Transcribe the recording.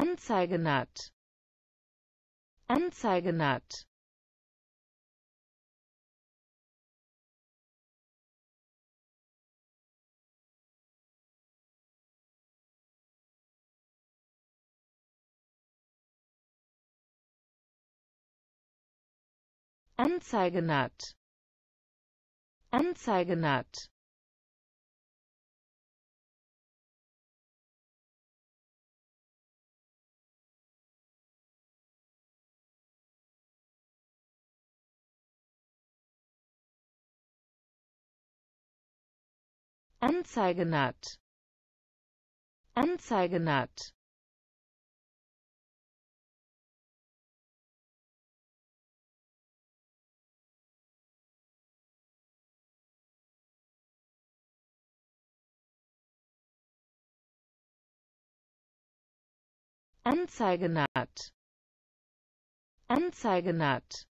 Anzeigenat Anzeigenat Anzeigenat Anzeigenat Anzeigenat. Anzeigenat. Anzeigen hat.